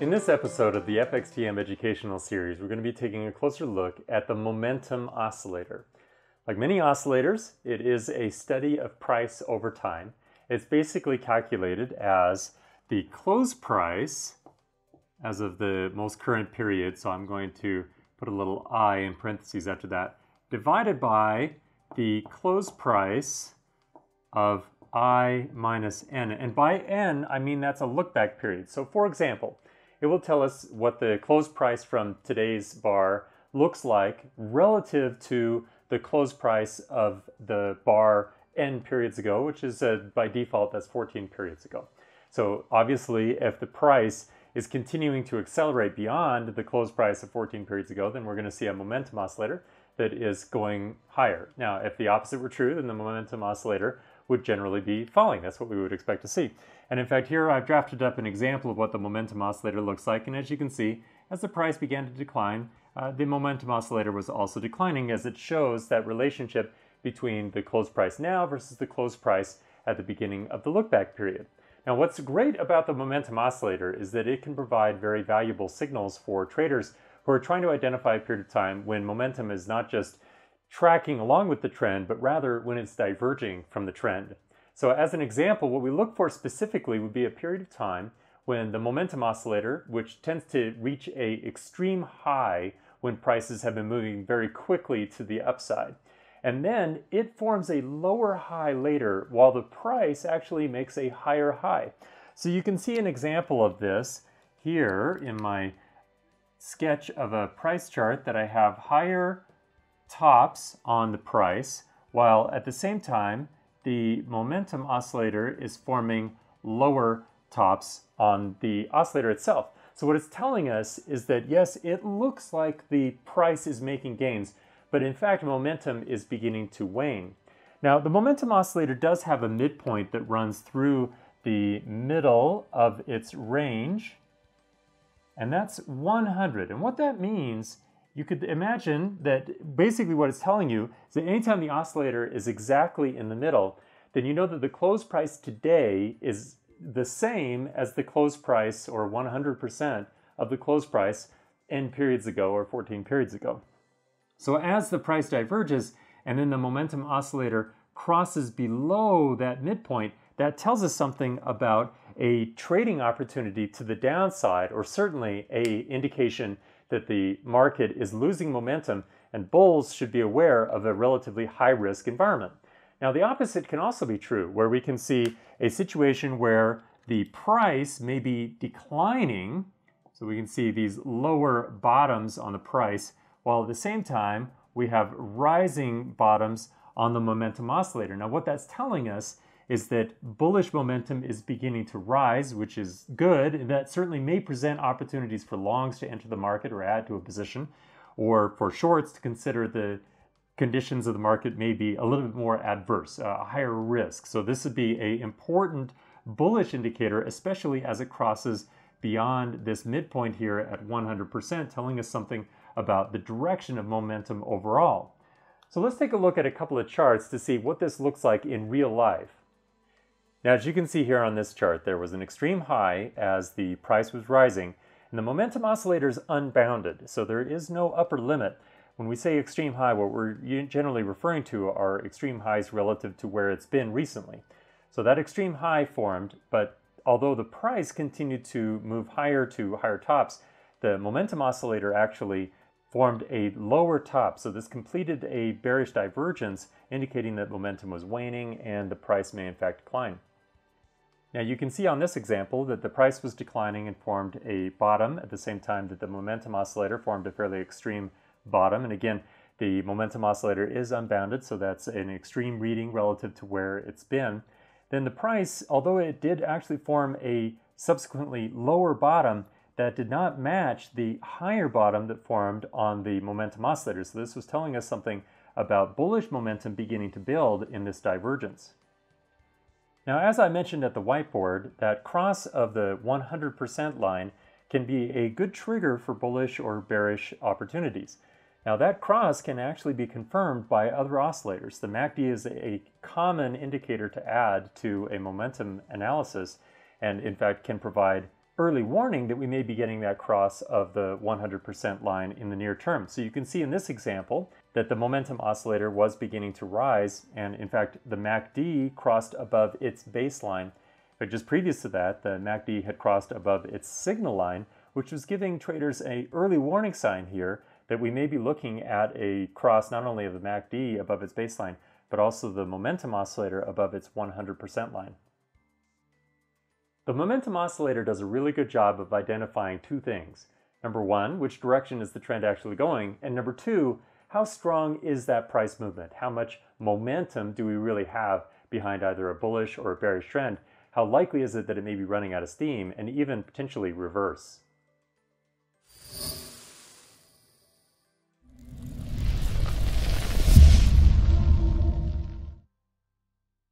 In this episode of the FXTM educational series, we're going to be taking a closer look at the momentum oscillator. Like many oscillators, it is a study of price over time. It's basically calculated as the close price as of the most current period, so I'm going to put a little i in parentheses after that, divided by the close price of i minus n. And by n, I mean that's a look back period. So for example, it will tell us what the close price from today's bar looks like relative to the close price of the bar n periods ago, which is uh, by default, that's 14 periods ago. So obviously, if the price is continuing to accelerate beyond the close price of 14 periods ago, then we're going to see a momentum oscillator that is going higher. Now, if the opposite were true, then the momentum oscillator would generally be falling. That's what we would expect to see. And in fact, here I've drafted up an example of what the momentum oscillator looks like. And as you can see, as the price began to decline, uh, the momentum oscillator was also declining as it shows that relationship between the close price now versus the close price at the beginning of the lookback period. Now, what's great about the momentum oscillator is that it can provide very valuable signals for traders who are trying to identify a period of time when momentum is not just tracking along with the trend, but rather when it's diverging from the trend. So as an example, what we look for specifically would be a period of time when the momentum oscillator, which tends to reach a extreme high when prices have been moving very quickly to the upside. And then it forms a lower high later while the price actually makes a higher high. So you can see an example of this here in my sketch of a price chart that I have higher tops on the price, while at the same time, the momentum oscillator is forming lower tops on the oscillator itself. So what it's telling us is that yes, it looks like the price is making gains, but in fact momentum is beginning to wane. Now the momentum oscillator does have a midpoint that runs through the middle of its range, and that's 100. And what that means you could imagine that basically what it's telling you is that anytime the oscillator is exactly in the middle, then you know that the close price today is the same as the close price or 100% of the close price n periods ago or 14 periods ago. So as the price diverges and then the momentum oscillator crosses below that midpoint, that tells us something about a trading opportunity to the downside or certainly a indication that the market is losing momentum and bulls should be aware of a relatively high risk environment. Now, the opposite can also be true, where we can see a situation where the price may be declining. So we can see these lower bottoms on the price, while at the same time, we have rising bottoms on the momentum oscillator. Now, what that's telling us is that bullish momentum is beginning to rise, which is good. That certainly may present opportunities for longs to enter the market or add to a position, or for shorts to consider the conditions of the market may be a little bit more adverse, uh, a higher risk. So this would be an important bullish indicator, especially as it crosses beyond this midpoint here at 100%, telling us something about the direction of momentum overall. So let's take a look at a couple of charts to see what this looks like in real life. Now, as you can see here on this chart, there was an extreme high as the price was rising, and the momentum oscillator is unbounded, so there is no upper limit. When we say extreme high, what we're generally referring to are extreme highs relative to where it's been recently. So that extreme high formed, but although the price continued to move higher to higher tops, the momentum oscillator actually formed a lower top. So this completed a bearish divergence, indicating that momentum was waning and the price may in fact decline. Now you can see on this example that the price was declining and formed a bottom at the same time that the momentum oscillator formed a fairly extreme bottom. And again, the momentum oscillator is unbounded, so that's an extreme reading relative to where it's been. Then the price, although it did actually form a subsequently lower bottom, that did not match the higher bottom that formed on the momentum oscillator. So this was telling us something about bullish momentum beginning to build in this divergence. Now, as I mentioned at the whiteboard, that cross of the 100% line can be a good trigger for bullish or bearish opportunities. Now, that cross can actually be confirmed by other oscillators. The MACD is a common indicator to add to a momentum analysis and, in fact, can provide early warning that we may be getting that cross of the 100% line in the near term. So you can see in this example that the momentum oscillator was beginning to rise, and in fact, the MACD crossed above its baseline. But just previous to that, the MACD had crossed above its signal line, which was giving traders a early warning sign here that we may be looking at a cross not only of the MACD above its baseline, but also the momentum oscillator above its 100% line. The momentum oscillator does a really good job of identifying two things. Number one, which direction is the trend actually going? And number two, how strong is that price movement? How much momentum do we really have behind either a bullish or a bearish trend? How likely is it that it may be running out of steam and even potentially reverse?